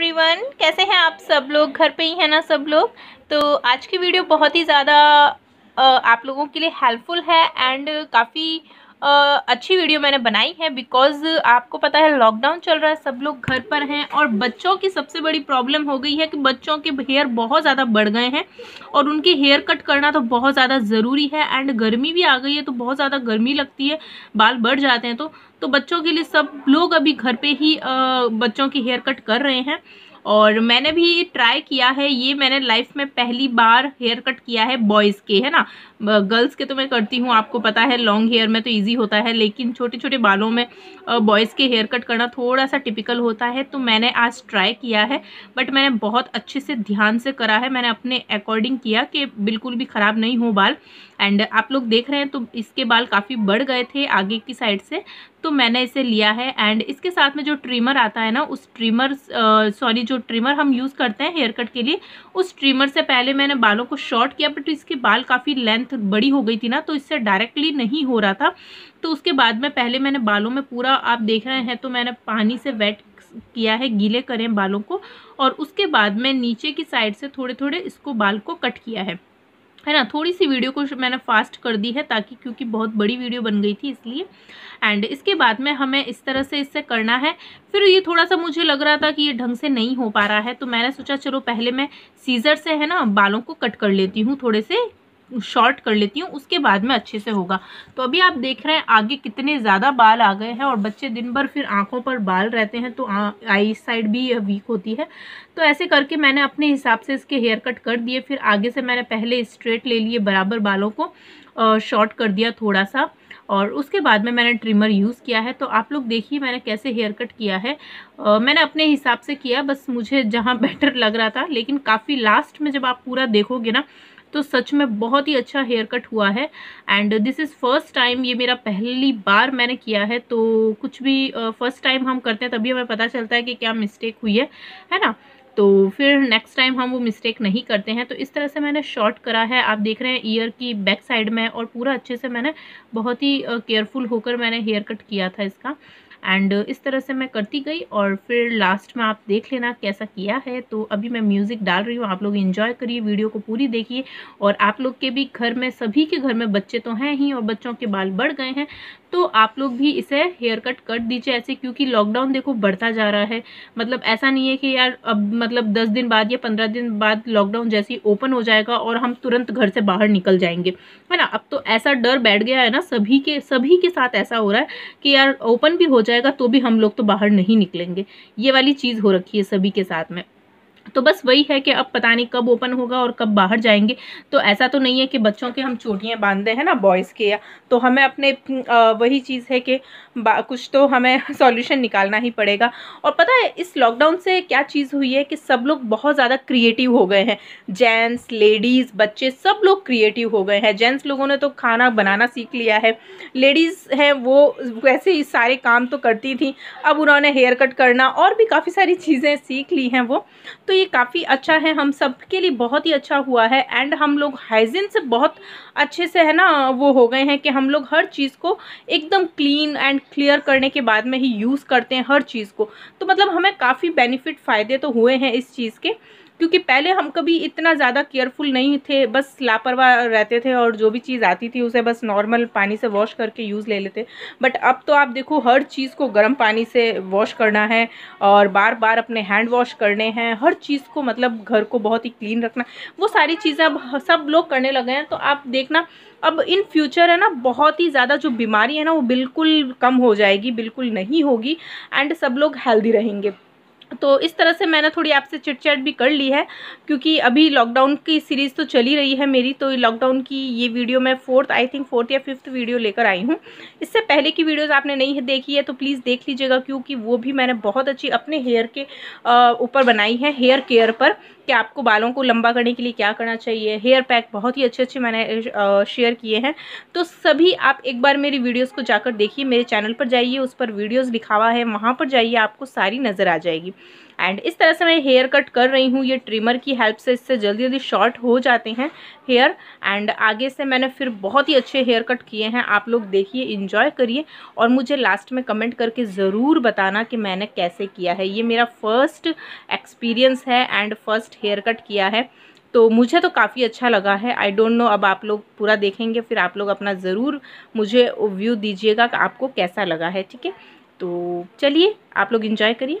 Everyone कैसे हैं आप सब लोग? घर पे ही हैं ना सब लोग? तो आज की वीडियो बहुत ही ज़्यादा आप लोगों के लिए हेल्पफुल है एंड काफ़ी अच्छी वीडियो मैंने बनाई है बिकॉज़ आपको पता है लॉकडाउन चल रहा है, सब लोग घर पर हैं और बच्चों की सबसे बड़ी प्रॉब्लम हो गई है कि बच्चों के हेयर बहुत ज़्यादा बढ़ गए हैं और उनके हेयर कट करना तो बहुत ज़्यादा ज़रूरी है एंड गर्मी भी आ गई है तो बहुत ज़्यादा गर्मी लगती है, बाल बढ़ जाते हैं तो तो बच्चों के लिए सब लोग अभी घर पे ही बच्चों की हेयर कट कर रहे हैं और मैंने भी ट्राई किया है, ये मैंने लाइफ में पहली बार हेयर कट किया है बॉयज़ के, है ना? गर्ल्स के तो मैं करती हूँ, आपको पता है लॉन्ग हेयर में तो इजी होता है, लेकिन छोटे छोटे बालों में बॉयज़ के हेयर कट करना थोड़ा सा टिपिकल होता है तो मैंने आज ट्राई किया है बट मैंने बहुत अच्छे से ध्यान से करा है, मैंने अपने अकॉर्डिंग किया कि बिल्कुल भी ख़राब नहीं हो बाल एंड आप लोग देख रहे हैं तो इसके बाल काफ़ी बढ़ गए थे आगे की साइड से तो मैंने इसे लिया है एंड इसके साथ में जो ट्रिमर आता है ना, उस ट्रिमर सॉरी जो ट्रिमर हम यूज़ करते हैं हेयर कट के लिए, उस ट्रिमर से पहले मैंने बालों को शॉर्ट किया बट इसके बाल काफ़ी लेंथ बड़ी हो गई थी ना तो इससे डायरेक्टली नहीं हो रहा था। तो उसके बाद में पहले मैंने बालों में पूरा, आप देख रहे हैं तो मैंने पानी से वेट किया है, गीले करें बालों को और उसके बाद में नीचे की साइड से थोड़े थोड़े इसको बाल को कट किया है। है ना? थोड़ी सी वीडियो को मैंने फास्ट कर दी है ताकि, क्योंकि बहुत बड़ी वीडियो बन गई थी इसलिए। एंड इसके बाद में हमें इस तरह से इससे करना है। फिर ये थोड़ा सा मुझे लग रहा था कि ये ढंग से नहीं हो पा रहा है तो मैंने सोचा, चलो, पहले मैं सीज़र से, है ना, बालों को कट कर लेती हूँ थोड़े से शॉर्ट कर लेती हूँ उसके बाद में अच्छे से होगा। तो अभी आप देख रहे हैं आगे कितने ज़्यादा बाल आ गए हैं और बच्चे दिन भर फिर आँखों पर बाल रहते हैं तो आई साइड भी वीक होती है। तो ऐसे करके मैंने अपने हिसाब से इसके हेयर कट कर दिए फिर आगे से मैंने पहले स्ट्रेट ले लिए बराबर बालों को शॉर्ट कर दिया थोड़ा सा और उसके बाद में मैंने ट्रिमर यूज़ किया है। तो आप लोग देखिए मैंने कैसे हेयर कट किया है। आ, मैंने अपने हिसाब से किया बस मुझे जहाँ बेटर लग रहा था लेकिन काफ़ी लास्ट में जब आप पूरा देखोगे ना तो सच में बहुत ही अच्छा हेयर कट हुआ है। And this is first time ये मेरा पहली बार मैंने किया है तो कुछ भी फ़र्स्ट uh, टाइम हम करते हैं तभी हमें पता चलता है कि क्या मिस्टेक हुई है है ना? तो फिर नेक्स्ट टाइम हम वो मिस्टेक नहीं करते हैं। तो इस तरह से मैंने शॉर्ट करा है। आप देख रहे हैं ईयर की बैक साइड में और पूरा अच्छे से मैंने बहुत ही केयरफुल होकर मैंने हेयर कट किया था इसका। एंड इस तरह से मैं करती गई और फिर लास्ट में आप देख लेना कैसा किया है। तो अभी मैं म्यूज़िक डाल रही हूँ, आप लोग इन्जॉय करिए वीडियो को पूरी देखिए। और आप लोग के भी घर में, सभी के घर में बच्चे तो हैं ही और बच्चों के बाल बढ़ गए हैं तो आप लोग भी इसे हेयर कट कर दीजिए ऐसे, क्योंकि लॉकडाउन देखो बढ़ता जा रहा है। मतलब ऐसा नहीं है कि यार अब मतलब दस दिन बाद या पंद्रह दिन बाद लॉकडाउन जैसे ही ओपन हो जाएगा और हम तुरंत घर से बाहर निकल जाएँगे। है ना? अब तो ऐसा डर बैठ गया है ना, सभी के सभी के साथ ऐसा हो रहा है कि यार ओपन भी हो जाएगा तो भी हम लोग तो बाहर नहीं निकलेंगे। ये वाली चीज़ हो रखी है सभी के साथ में। तो बस वही है कि अब पता नहीं कब ओपन होगा और कब बाहर जाएँगे। तो ऐसा तो नहीं है कि बच्चों के हम चोटियाँ बाँध हैं ना बॉयज़ के या तो हमें अपने वही चीज़ है कि कुछ तो हमें सॉल्यूशन निकालना ही पड़ेगा। और पता है, इस लॉकडाउन से क्या चीज़ हुई है कि सब लोग बहुत ज़्यादा क्रिएटिव हो गए हैं। जेंट्स लेडीज़ बच्चे सब लोग क्रिएटिव हो गए हैं। जेंट्स लोगों ने तो खाना बनाना सीख लिया है। लेडीज़ हैं वो, वैसे ही सारे काम तो करती थी। अब उन्होंने हेयर कट करना और भी काफ़ी सारी चीज़ें सीख ली हैं वो। तो ये काफ़ी अच्छा है। हम सब के लिए बहुत ही अच्छा हुआ है एंड हम लोग हाइजीन से बहुत अच्छे से है ना वो हो गए हैं कि हम लोग हर चीज़ को एकदम क्लीन एंड क्लियर करने के बाद में ही यूज़ करते हैं हर चीज़ को। तो मतलब हमें काफ़ी बेनिफिट फ़ायदे तो हुए हैं इस चीज़ के। क्योंकि पहले हम कभी इतना ज़्यादा केयरफुल नहीं थे, बस लापरवाह रहते थे और जो भी चीज़ आती थी उसे बस नॉर्मल पानी से वॉश करके यूज़ ले लेते। बट अब तो आप देखो, हर चीज़ को गर्म पानी से वॉश करना है और बार बार अपने हैंड वॉश करने हैं, हर चीज़ को मतलब घर को बहुत ही क्लीन रखना। वो सारी चीज़ें अब सब लोग करने लगे हैं तो आप देखना, अब इन फ्यूचर है ना, बहुत ही ज़्यादा जो बीमारी है ना, वो बिल्कुल कम हो जाएगी, बिल्कुल नहीं होगी, एंड सब लोग हेल्दी रहेंगे। तो इस तरह से मैंने थोड़ी आपसे चिटचैट भी कर ली है, क्योंकि अभी लॉकडाउन की सीरीज़ तो चली रही है मेरी तो लॉकडाउन की ये वीडियो मैं फोर्थ आई थिंक फोर्थ या फिफ्थ वीडियो लेकर आई हूँ। इससे पहले की वीडियोज़ आपने नहीं देखी है तो प्लीज़ देख लीजिएगा, क्योंकि वो भी मैंने बहुत अच्छी अपने हेयर के ऊपर बनाई है हेयर केयर पर। कि आपको बालों को लंबा करने के लिए क्या करना चाहिए? हेयर पैक बहुत ही अच्छे अच्छे मैंने शेयर किए हैं। तो सभी आप एक बार मेरी वीडियोज़ को जाकर देखिए, मेरे चैनल पर जाइए, उस पर वीडियोज़ लिखा हुआ है, वहाँ पर जाइए, आपको सारी नज़र आ जाएगी। एंड इस तरह से मैं हेयर कट कर रही हूँ। ये ट्रिमर की हेल्प से इससे जल्दी जल्दी शॉर्ट हो जाते हैं हेयर एंड आगे से मैंने फिर बहुत ही अच्छे हेयर कट किए हैं। आप लोग देखिए इन्जॉय करिए। और मुझे लास्ट में कमेंट करके ज़रूर बताना कि मैंने कैसे किया है। ये मेरा फ़र्स्ट एक्सपीरियंस है एंड फ़र्स्ट हेयर कट किया है। तो मुझे तो काफ़ी अच्छा लगा है। आई डोंट नो अब आप लोग पूरा देखेंगे, फिर आप लोग अपना ज़रूर मुझे व्यू दीजिएगा कि आपको कैसा लगा है। ठीक है? तो चलिए, आप लोग इन्जॉय करिए।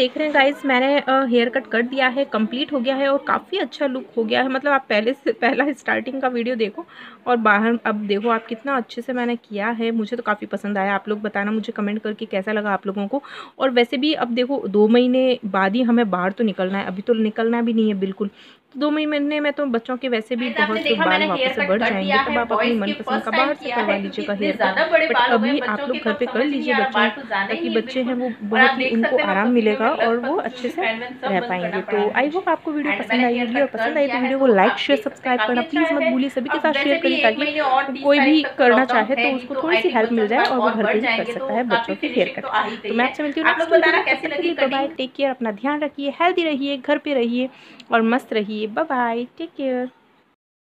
देख रहे हैं गाइस मैंने हेयर कट कर दिया है कंप्लीट हो गया है और काफ़ी अच्छा लुक हो गया है। मतलब आप पहले से पहला स्टार्टिंग का वीडियो देखो और बाहर अब देखो आप कितना अच्छे से मैंने किया है। मुझे तो काफ़ी पसंद आया आप लोग बताना मुझे कमेंट करके कैसा लगा आप लोगों को। और वैसे भी अब देखो दो महीने बाद ही हमें बाहर तो निकलना है अभी तो निकलना भी नहीं है बिल्कुल। तो दो महीने में तो बच्चों के वैसे भी बहुत से बाल वापस से बढ़ जाएँगे तब आप अपनी मनपसंद का बाहर से करवा लीजिएगा हेयर कट बट अभी आप लोग घर पे कर लीजिए बच्चों ताकि बच्चे हैं वो बहुत ही उनको आराम मिलेगा। और वो अच्छे से रह पाएँगे। तो आई होप आपको वीडियो पसंद आई होगी और पसंद आई तो वीडियो को लाइक शेयर सब्सक्राइब करना प्लीज़ मत भूलिए सभी के साथ शेयर करिए ताकि कोई भी करना चाहे तो उसको थोड़ी सी हेल्प मिल जाए और वो घर पर कर सकता है बच्चों के हेयर कट तो मैं आपसे मिलती हूँ बाय टेक केयर अपना ध्यान रखिए हेल्दी रहिए घर पे रहिए और मस्त रहिए बाय बाय टेक केयर